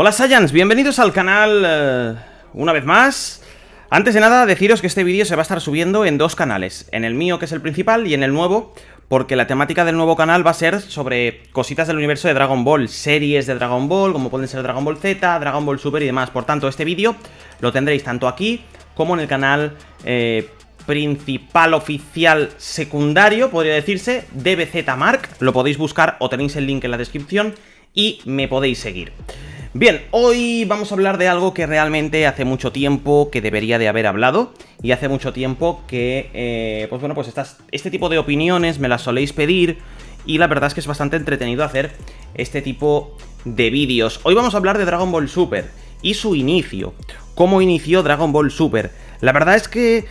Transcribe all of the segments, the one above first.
Hola Saiyans, bienvenidos al canal eh, una vez más. Antes de nada, deciros que este vídeo se va a estar subiendo en dos canales. En el mío, que es el principal, y en el nuevo, porque la temática del nuevo canal va a ser sobre cositas del universo de Dragon Ball, series de Dragon Ball, como pueden ser Dragon Ball Z, Dragon Ball Super y demás. Por tanto, este vídeo lo tendréis tanto aquí como en el canal eh, principal oficial secundario, podría decirse, DBZ Mark. Lo podéis buscar o tenéis el link en la descripción y me podéis seguir. Bien, hoy vamos a hablar de algo que realmente hace mucho tiempo que debería de haber hablado y hace mucho tiempo que, eh, pues bueno, pues este tipo de opiniones me las soléis pedir y la verdad es que es bastante entretenido hacer este tipo de vídeos. Hoy vamos a hablar de Dragon Ball Super y su inicio, cómo inició Dragon Ball Super. La verdad es que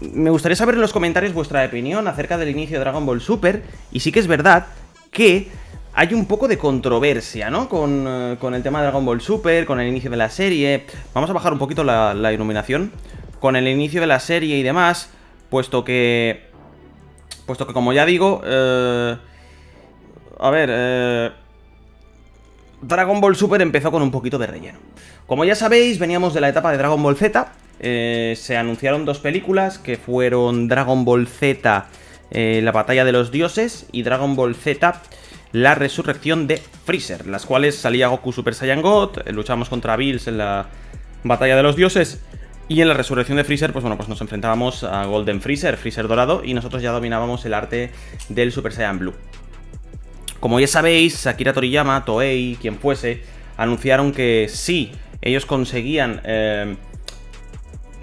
me gustaría saber en los comentarios vuestra opinión acerca del inicio de Dragon Ball Super y sí que es verdad que hay un poco de controversia, ¿no? Eh, con, el tema de Dragon Ball Super, con el inicio de la serie. Vamos a bajar un poquito la, iluminación. Con el inicio de la serie y demás, puesto que... Puesto que, como ya digo... Eh, a ver... Eh, Dragon Ball Super empezó con un poquito de relleno. Como ya sabéis, veníamos de la etapa de Dragon Ball Z. se anunciaron dos películas que fueron Dragon Ball Z, la batalla de los dioses, y Dragon Ball Z, la resurrección de Freezer, las cuales salía Goku Super Saiyan God, eh, luchamos contra Bills en la batalla de los dioses, y en la resurrección de Freezer, pues bueno, pues nos enfrentábamos a Golden Freezer, Freezer dorado, y nosotros ya dominábamos el arte del Super Saiyan Blue. Como ya sabéis, Akira Toriyama, Toei, quien fuese, anunciaron que sí, ellos conseguían eh,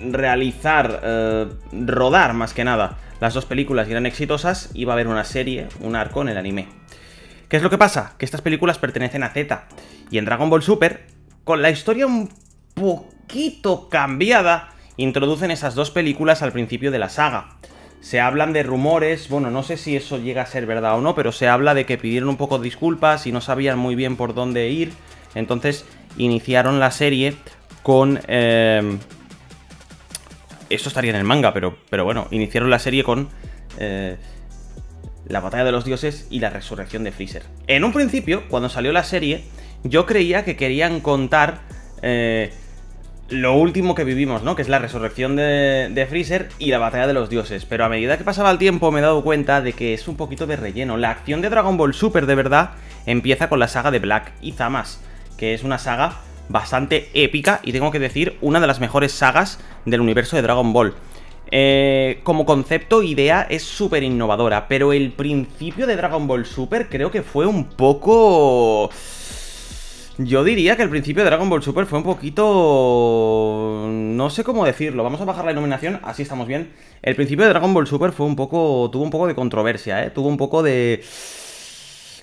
realizar, eh, rodar más que nada, las dos películas y eran exitosas, iba a haber una serie, un arco en el anime. ¿Qué es lo que pasa? Que estas películas pertenecen a Z. Y en Dragon Ball Super, con la historia un poquito cambiada, introducen esas dos películas al principio de la saga. Se hablan de rumores, bueno, no sé si eso llega a ser verdad o no, pero se habla de que pidieron un poco de disculpas y no sabían muy bien por dónde ir. Entonces iniciaron la serie con... Eh... Esto estaría en el manga, pero, pero bueno, iniciaron la serie con... Eh la batalla de los dioses y la resurrección de Freezer. En un principio, cuando salió la serie, yo creía que querían contar eh, lo último que vivimos, ¿no? Que es la resurrección de, de, Freezer y la batalla de los dioses. Pero a medida que pasaba el tiempo me he dado cuenta de que es un poquito de relleno. La acción de Dragon Ball Super, de verdad, empieza con la saga de Black y Zamas, que es una saga bastante épica y tengo que decir, una de las mejores sagas del universo de Dragon Ball. Eh, como concepto, idea es súper innovadora, pero el principio de Dragon Ball Super creo que fue un poco... Yo diría que el principio de Dragon Ball Super fue un poquito... No sé cómo decirlo, vamos a bajar la iluminación, así estamos bien. El principio de Dragon Ball Super fue un poco... Tuvo un poco de controversia, ¿eh? Tuvo un poco de...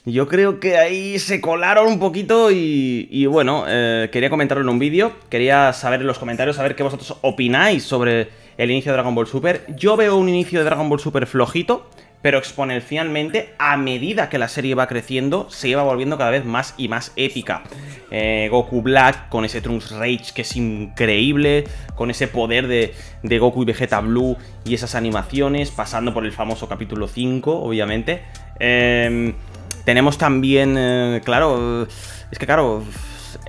Yo creo que ahí se colaron un poquito y, bueno, eh, quería comentarlo en un vídeo. Quería saber en los comentarios, saber qué vosotros opináis sobre el inicio de Dragon Ball Super. Yo veo un inicio de Dragon Ball Super flojito, pero exponencialmente, a medida que la serie va creciendo, se iba volviendo cada vez más y más épica. Eh, Goku Black con ese Trunks Rage que es increíble, con ese poder de, Goku y Vegeta Blue y esas animaciones, pasando por el famoso capítulo 5, obviamente. Em, tenemos también, eh, claro, es que claro,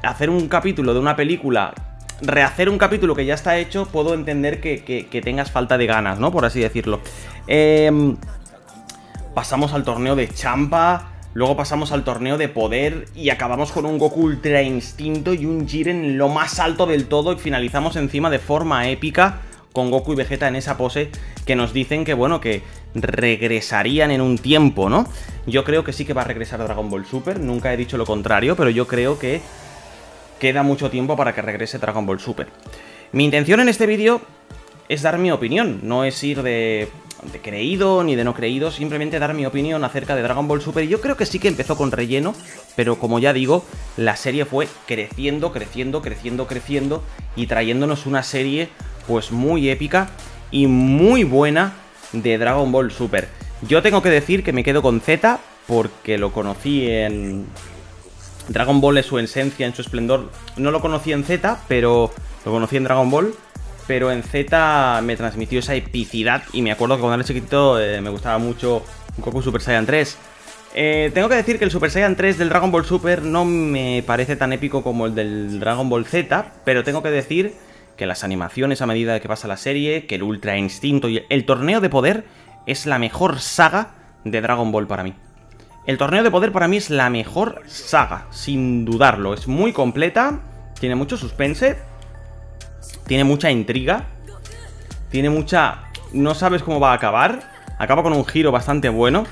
hacer un capítulo de una película rehacer un capítulo que ya está hecho, puedo entender que, tengas falta de ganas, ¿no? Por así decirlo. Em, pasamos al torneo de Champa, luego pasamos al torneo de Poder y acabamos con un Goku Ultra Instinto y un Jiren lo más alto del todo y finalizamos encima de forma épica con Goku y Vegeta en esa pose que nos dicen que, bueno, que regresarían en un tiempo, ¿no? Yo creo que sí que va a regresar Dragon Ball Super, nunca he dicho lo contrario, pero yo creo que queda mucho tiempo para que regrese Dragon Ball Super. Mi intención en este vídeo es dar mi opinión, no es ir de, creído ni de no creído, simplemente dar mi opinión acerca de Dragon Ball Super. Yo creo que sí que empezó con relleno, pero como ya digo, la serie fue creciendo, creciendo, creciendo, creciendo y trayéndonos una serie pues muy épica y muy buena de Dragon Ball Super. Yo tengo que decir que me quedo con Z porque lo conocí en, Dragon Ball es su esencia, en su esplendor. No lo conocí en Z, pero lo conocí en Dragon Ball. Pero en Z me transmitió esa epicidad. Y me acuerdo que cuando era chiquitito eh, me gustaba mucho Goku Super Saiyan 3. Eh, tengo que decir que el Super Saiyan 3 del Dragon Ball Super no me parece tan épico como el del Dragon Ball Z, pero tengo que decir que las animaciones a medida que pasa la serie, que el Ultra Instinto y el Torneo de Poder es la mejor saga de Dragon Ball para mí. El Torneo de Poder para mí es la mejor saga, sin dudarlo. Es muy completa, tiene mucho suspense, tiene mucha intriga, tiene mucha... No sabes cómo va a acabar, acaba con un giro bastante bueno.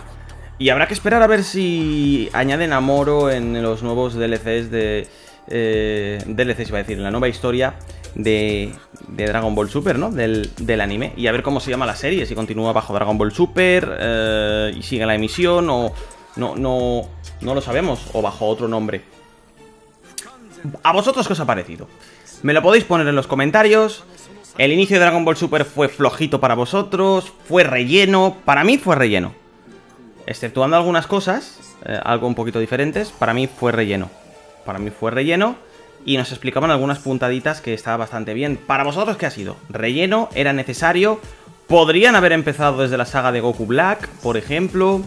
Y habrá que esperar a ver si añaden a Moro en los nuevos DLCs de... Eh, DLCs iba a decir, en la nueva historia de, Dragon Ball Super, ¿no? Del, anime. Y a ver cómo se llama la serie, si continúa bajo Dragon Ball Super eh, y sigue la emisión o... No, no, no lo sabemos, o bajo otro nombre. ¿A vosotros qué os ha parecido? Me lo podéis poner en los comentarios. El inicio de Dragon Ball Super fue flojito para vosotros, fue relleno. Para mí fue relleno. Exceptuando algunas cosas, eh, algo un poquito diferentes, para mí fue relleno. Para mí fue relleno y nos explicaban algunas puntaditas que estaba bastante bien. ¿Para vosotros qué ha sido? ¿Relleno? ¿Era necesario? ¿Podrían haber empezado desde la saga de Goku Black, por ejemplo?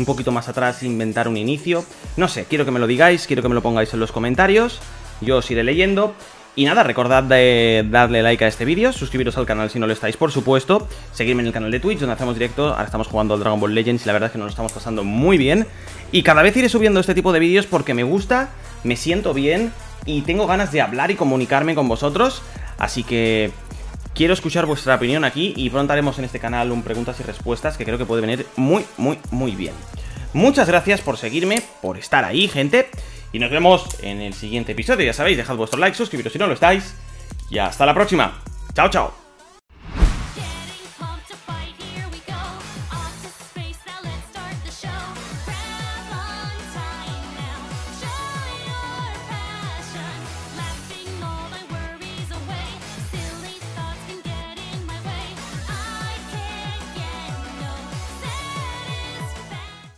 Un poquito más atrás, inventar un inicio. No sé, quiero que me lo digáis, quiero que me lo pongáis en los comentarios. Yo os iré leyendo. Y nada, recordad de darle like a este vídeo, suscribiros al canal si no lo estáis, por supuesto, seguirme en el canal de Twitch donde hacemos directo, ahora estamos jugando al Dragon Ball Legends y la verdad es que nos lo estamos pasando muy bien. Y cada vez iré subiendo este tipo de vídeos porque me gusta, me siento bien y tengo ganas de hablar y comunicarme con vosotros, así que quiero escuchar vuestra opinión aquí y pronto haremos en este canal un preguntas y respuestas que creo que puede venir muy, muy, muy bien. Muchas gracias por seguirme, por estar ahí, gente. Y nos vemos en el siguiente episodio. Ya sabéis, dejad vuestro like, suscribiros si no lo estáis. Y hasta la próxima. Chao, chao.